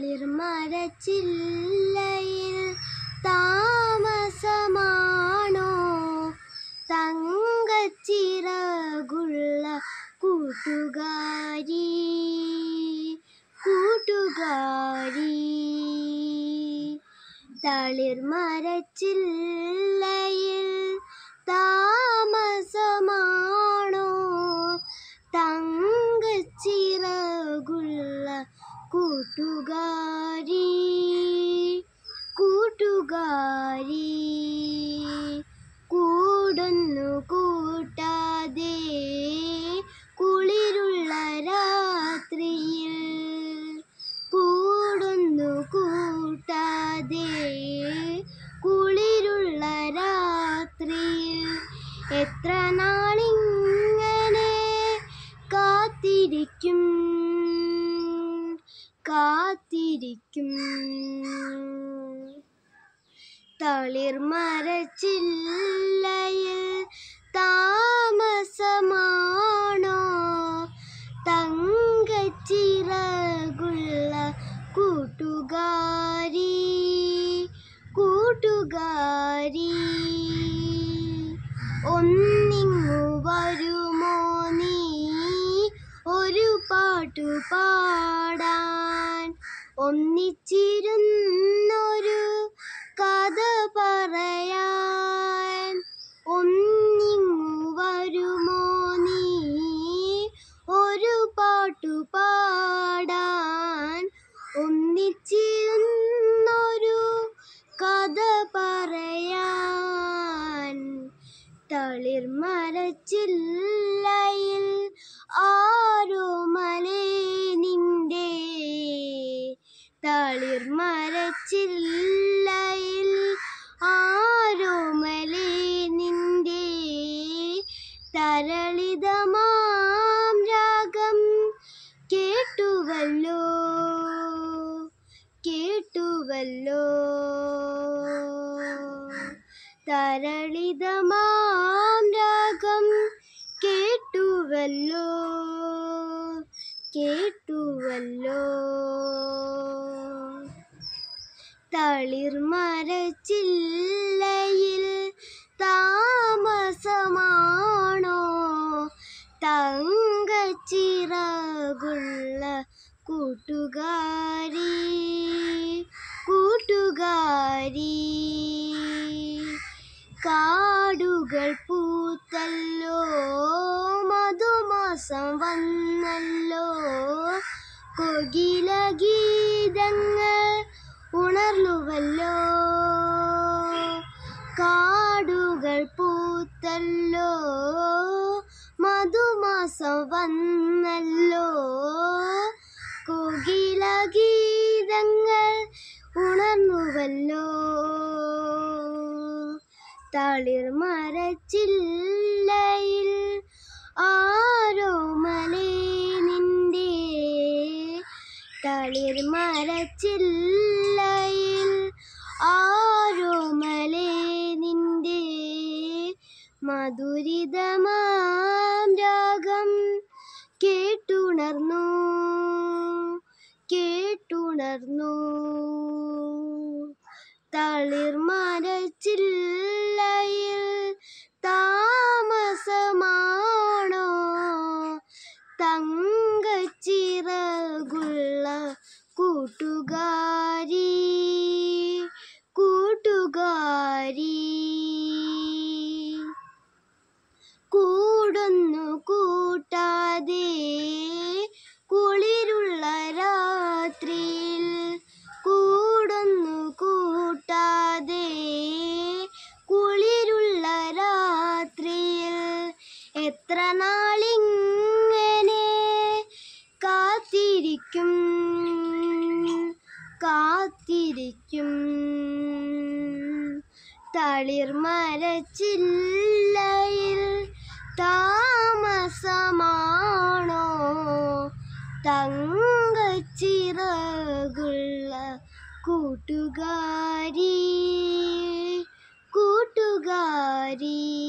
തളിർമരച്ചില്ലയിൽ താമസമാണോ? തങ്കച്ചിറകുള്ള കൂട്ടുകാരി കൂട്ടുകാരി. തളിർമരച്ചില്ലയിൽ താമസമാണോ കൂട്ടുകാരി കൂട്ടുകാരി കൂടൊന്നു കൂട്ടാതെ കുളിരുള്ള രാത്രിയിൽ കൂടൊന്നു കൂട്ടാതെ കുളിരുള്ള രാത്രിയിൽ എത്ര നാളിങ്ങനെ കാത്തിരിക്കും കാത്തിരിക്കും. തളിർ മരച്ചില്ലയിൽ താമസമാണോ? തങ്കച്ചിറകുള്ള കൂട്ടുകാരി കൂട്ടുകാരി. ഒന്നിങ്ങു വരുമോ നീ? ഒരു പാട്ടു പാടാൻ ഒന്നിച്ചിരുന്നൊരു കഥ പറയാൻ ഒന്നിങ്ങു വരുമോ നീ? ഒരു പാട്ടു പാടാൻ ഒന്നിച്ചിരുന്നൊരു കഥ പറയാൻ തളിർമരച്ചില്ലയിൽ ആരോ മലേ തളിർമരച്ചില്ലയിൽ മരച്ചില്ലയിൽ മലേ നിന്റെ തരളിതമാം രാഗം കേട്ടുവല്ലോ കേട്ടുവല്ലോ. തരളിതമാം രാഗം കേട്ടുവല്ലോ കേട്ടുവല്ലോ. തളിർമരച്ചില്ലയിൽ താമസമാണോ? തങ്കച്ചിറകുള്ള കൂട്ടുകാരി കൂട്ടുകാരി. കാടുകൾ പൂത്തല്ലോ മധുമാസം വന്നല്ലോ. കൊകില ഗീതങ്ങൾ ഉണർന്നുവല്ലോ. കാടുകൾ പൂത്തല്ലോ. മധുമാസം വന്നല്ലോ. കോകില ഗീതങ്ങൾ ഉണർന്നുവല്ലോ. തളിർമരച്ചില്ലയിൽ ആരോ മലേ നിന്റെ തളിർമരച്ചില്ലയിൽ മധുരിതമാം രാഗം കേട്ടുണർന്നു കേട്ടുണർന്നു. തളിർമരച്ചില്ലയിൽ കാത്തിരിക്കും കാത്തിരിക്കും. തളിർമരച്ചില്ലയിൽ താമസമാണോ? തങ്കച്ചിറകുള്ള കൂട്ടുകാരി കൂട്ടുകാരീ.